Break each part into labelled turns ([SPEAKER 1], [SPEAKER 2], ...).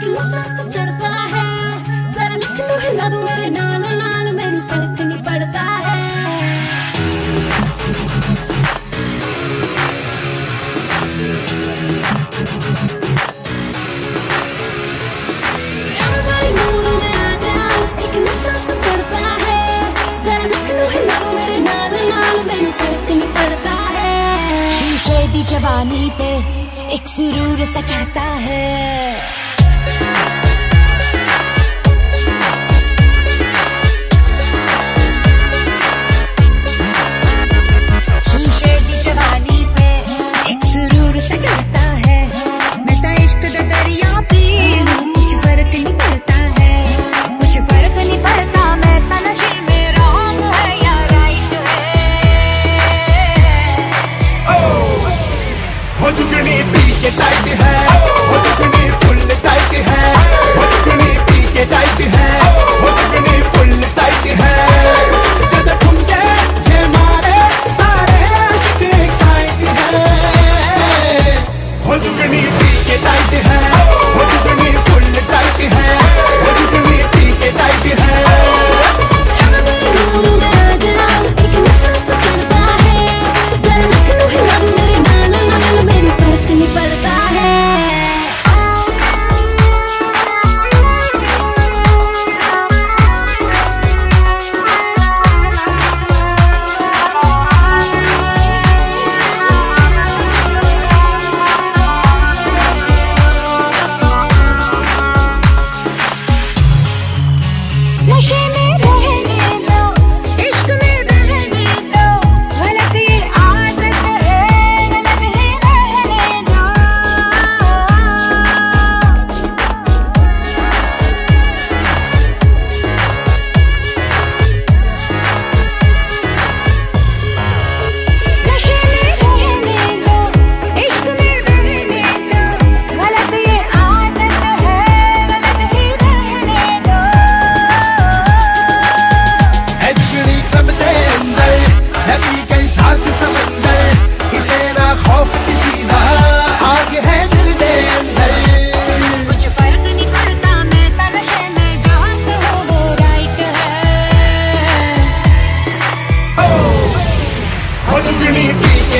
[SPEAKER 1] ਦੇਖ ਲੋ ਸਾਸ ਚੜਦਾ ਹੈ ਜ਼ਰਾ ਲਿਖ ਲੋ ਹਿਲਾ ਦੋ ਮੇਰੇ ਨਾਲ ਨਾਲ ਮੈਨੂੰ ਫਰਕ ਨਹੀਂ ਪੜਦਾ
[SPEAKER 2] जवानी पे एक सुरूर सा चढ़ता है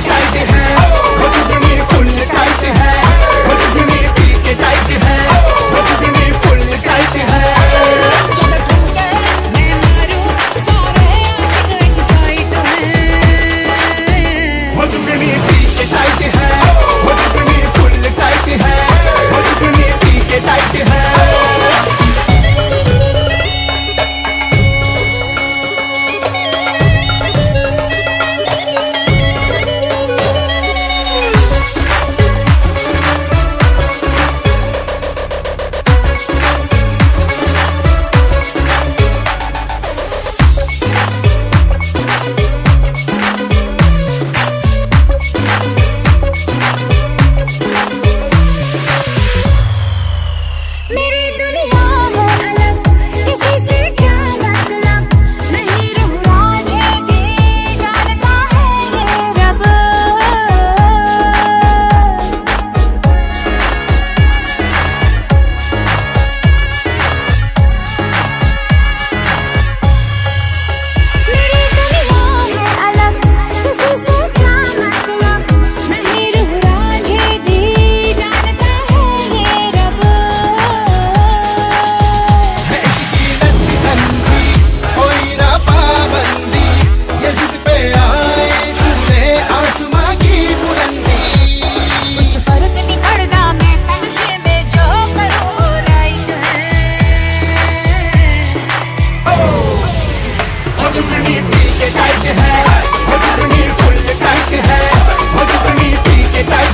[SPEAKER 2] tight.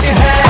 [SPEAKER 2] है